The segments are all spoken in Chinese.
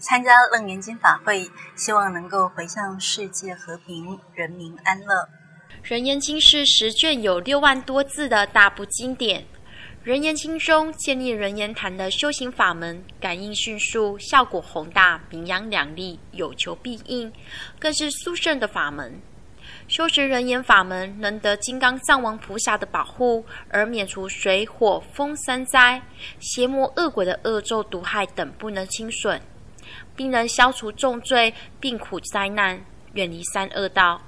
参加楞严经法会，希望能够回向世界和平，人民安乐。人言经是十卷有六万多字的大部经典。人言经中建立人言坛的修行法门，感应迅速，效果宏大，名扬两利，有求必应，更是殊胜的法门。修持人言法门，能得金刚藏王菩萨的保护，而免除水火风三灾、邪魔恶鬼的恶咒毒害等不能侵损。并能消除重罪、病苦灾难，远离三恶道。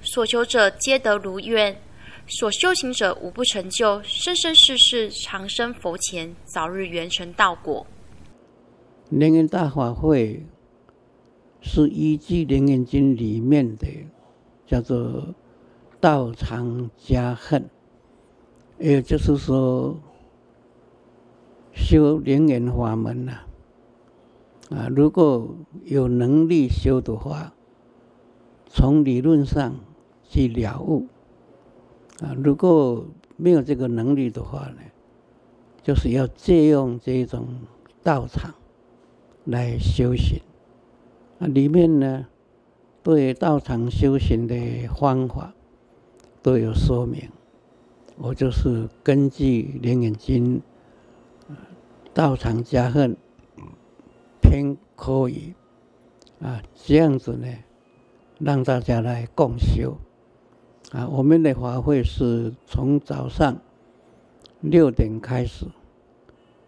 所求者皆得如愿，所修行者无不成就，生生世世长生佛前，早日圆成道果。莲缘大法会是依据《莲缘经》里面的叫做道藏加恨，也就是说修莲缘法门呐。啊如果有能力修的话，从理论上去了悟；啊，如果没有这个能力的话呢，就是要借用这种道场来修行。啊，里面呢对道场修行的方法都有说明。我就是根据《莲眼经》道场加恨。天可以啊，这样子呢，让大家来共修啊。我们的法会是从早上六点开始，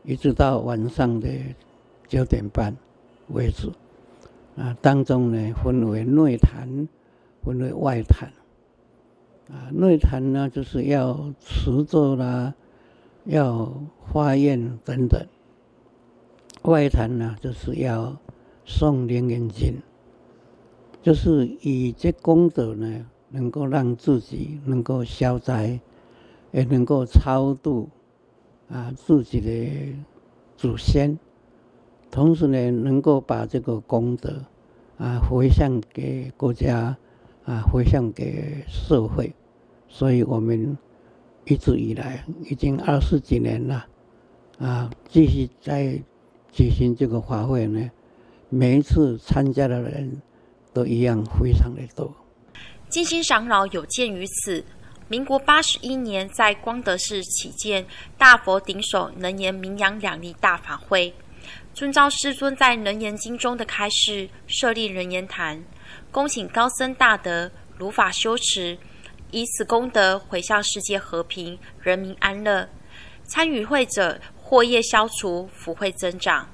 一直到晚上的九点半为止啊。当中呢，分为内坛，分为外坛啊。内坛呢，就是要持咒啦，要发愿等等。外坛呢，就是要送灵严经，就是以这功德呢，能够让自己能够消灾，也能够超度啊自己的祖先，同时呢，能够把这个功德啊回向给国家啊，回向给社会。所以我们一直以来已经二十几年了啊，继续在。举行这个法会呢，每一次参加的人都一样非常的多。金星长老有鉴于此，民国八十一年在光德寺起建大佛顶首能言名扬两立大法会，遵照师尊在《能言经》中的开示，设立人言坛，恭请高僧大德如法修持，以此功德回向世界和平、人民安乐。参与会者。祸业消除，福会增长。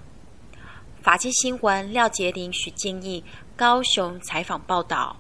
法界新闻廖杰林、许敬义高雄采访报道。